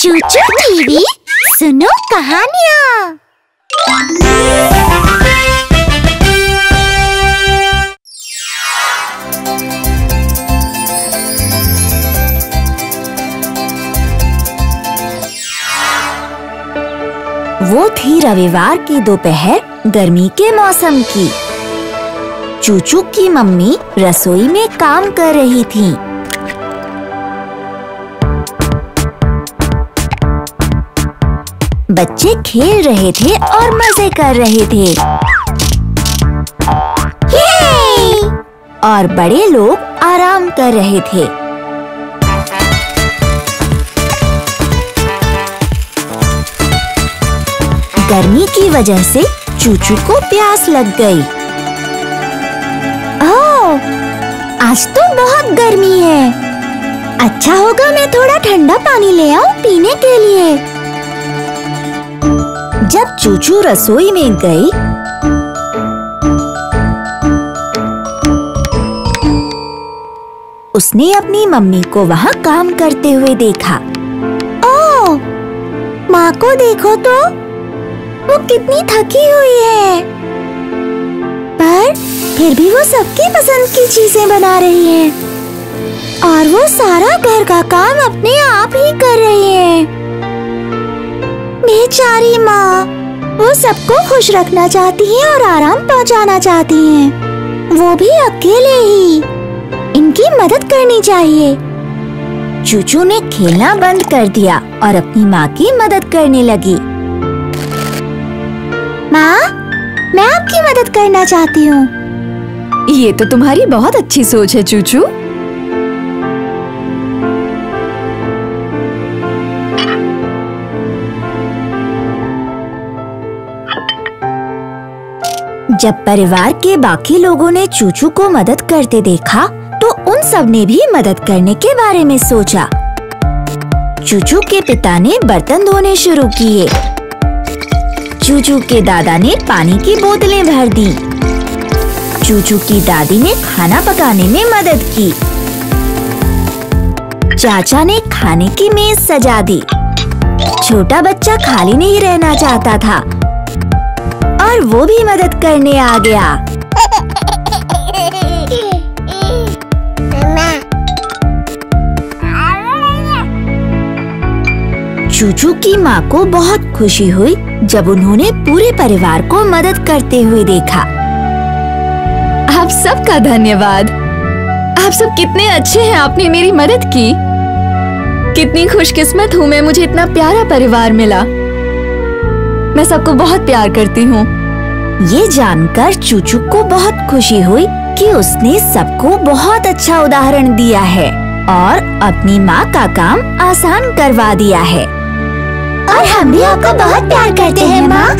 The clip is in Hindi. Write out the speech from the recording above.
चूचू टीवी सुनो कहानियाँ वो थी रविवार की दोपहर गर्मी के मौसम की। चूचू की मम्मी रसोई में काम कर रही थी। बच्चे खेल रहे थे और मज़े कर रहे थे! और बड़े लोग आराम कर रहे थे गर्मी की वजह से चूचू को प्यास लग गई। ओह, आज तो बहुत गर्मी है अच्छा होगा मैं थोड़ा ठंडा पानी ले आऊँ पीने के लिए जब चूचू रसोई में गई उसने अपनी मम्मी को वहाँ काम करते हुए देखा। ओह, माँ को देखो तो वो कितनी थकी हुई है। पर फिर भी वो सबकी पसंद की चीज़ें बना रही है। और वो सारा घर का काम अपने आप ही कर रही है। बेचारी माँ, वो सबको खुश रखना चाहती है और आराम पहुँचाना चाहती है। वो भी अकेले ही। इनकी मदद करनी चाहिए। चूचू ने खेलना बंद कर दिया और अपनी माँ की मदद करने लगी। माँ, मैं आपकी मदद करना चाहती हूँ। ये तो तुम्हारी बहुत अच्छी सोच है, चूचू। जब परिवार के बाकी लोगों ने चूचू को मदद करते देखा तो उन सबने भी मदद करने के बारे में सोचा। चूचू के पिता ने बर्तन धोने शुरू किए। चूचू के दादा ने पानी की बोतलें भर दी। चूचू की दादी ने खाना पकाने में मदद की। चाचा ने खाने की मेज सजा दी। छोटा बच्चा खाली नहीं रहना चाहता था। और वो भी मदद करने आ गया। चूचू की माँ को बहुत खुशी हुई जब उन्होंने पूरे परिवार को मदद करते हुए देखा। आप सबका धन्यवाद। आप सब कितने अच्छे हैं, आपने मेरी मदद की। कितनी खुशकिस्मत हूँ मैं, मुझे इतना प्यारा परिवार मिला। मैं सबको बहुत प्यार करती हूँ। ये जानकर चूचू को बहुत खुशी हुई कि उसने सबको बहुत अच्छा उदाहरण दिया है और अपनी माँ का काम आसान करवा दिया है। और हम भी आपको बहुत प्यार करते हैं, माँ।